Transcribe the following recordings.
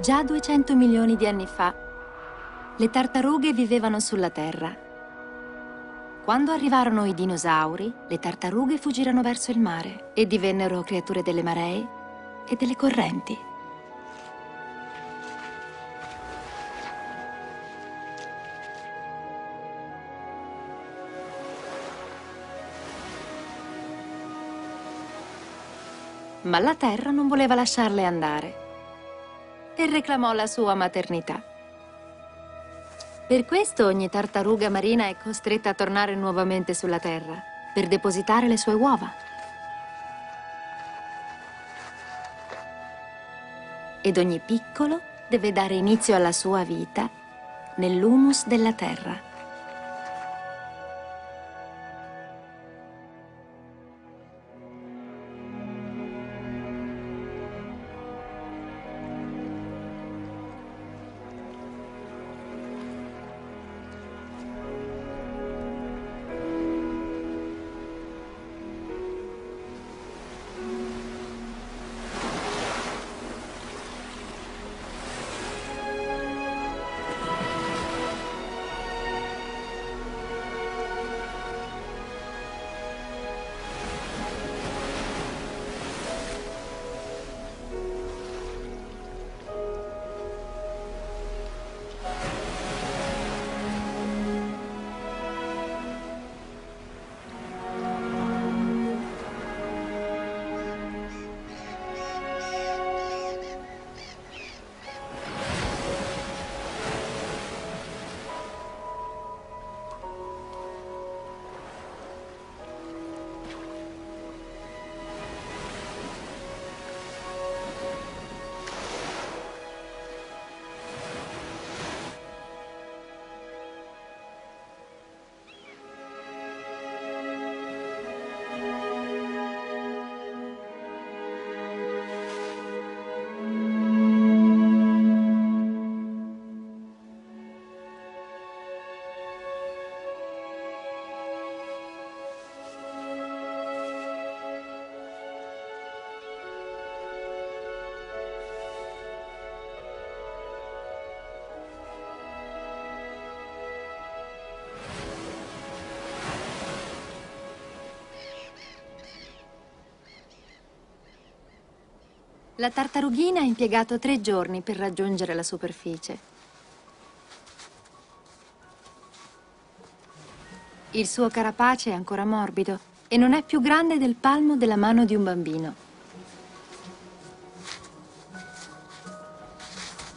Già 200 milioni di anni fa, le tartarughe vivevano sulla Terra. Quando arrivarono i dinosauri, le tartarughe fuggirono verso il mare e divennero creature delle maree e delle correnti. Ma la Terra non voleva lasciarle andare e reclamò la sua maternità. Per questo ogni tartaruga marina è costretta a tornare nuovamente sulla Terra per depositare le sue uova. Ed ogni piccolo deve dare inizio alla sua vita nell'humus della Terra. La tartarughina ha impiegato tre giorni per raggiungere la superficie. Il suo carapace è ancora morbido e non è più grande del palmo della mano di un bambino.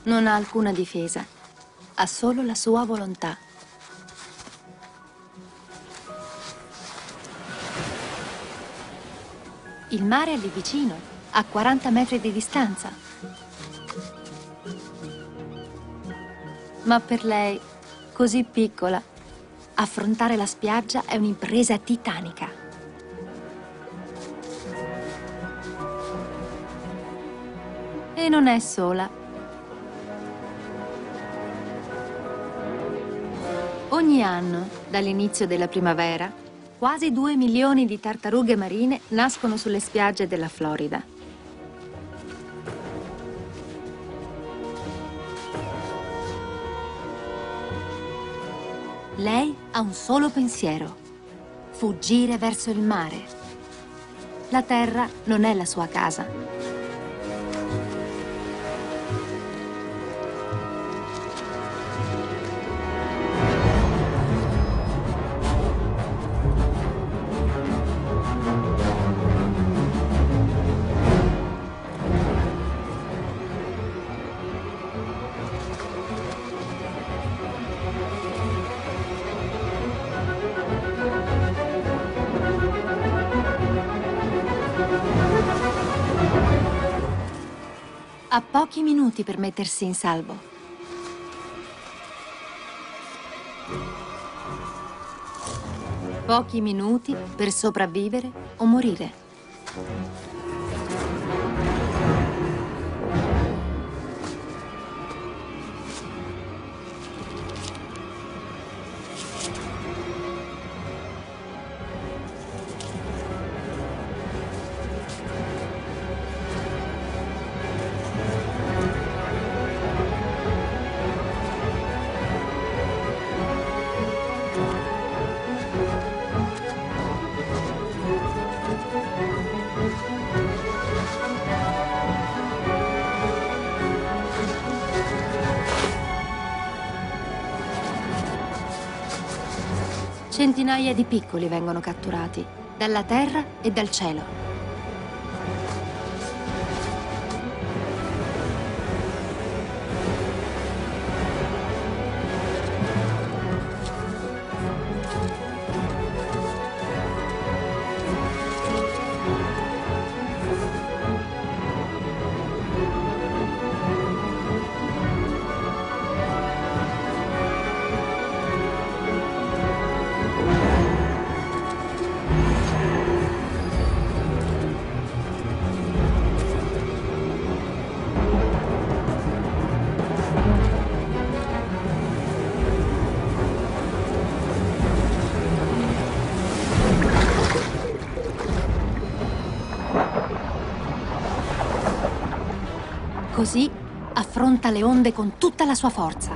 Non ha alcuna difesa, ha solo la sua volontà. Il mare è lì vicino a 40 metri di distanza. Ma per lei, così piccola, affrontare la spiaggia è un'impresa titanica. E non è sola. Ogni anno, dall'inizio della primavera, quasi due milioni di tartarughe marine nascono sulle spiagge della Florida. Lei ha un solo pensiero, fuggire verso il mare. La terra non è la sua casa. Ha pochi minuti per mettersi in salvo. Pochi minuti per sopravvivere o morire. Centinaia di piccoli vengono catturati, dalla terra e dal cielo. Così affronta le onde con tutta la sua forza.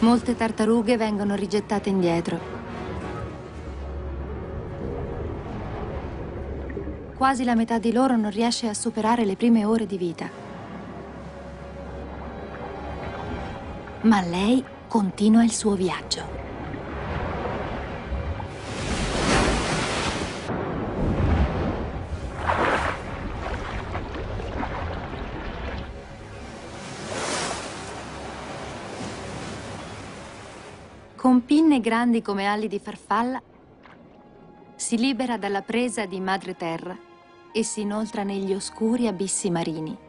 Molte tartarughe vengono rigettate indietro. Quasi la metà di loro non riesce a superare le prime ore di vita. Ma lei continua il suo viaggio. Con pinne grandi come ali di farfalla, si libera dalla presa di madre terra e si inoltra negli oscuri abissi marini.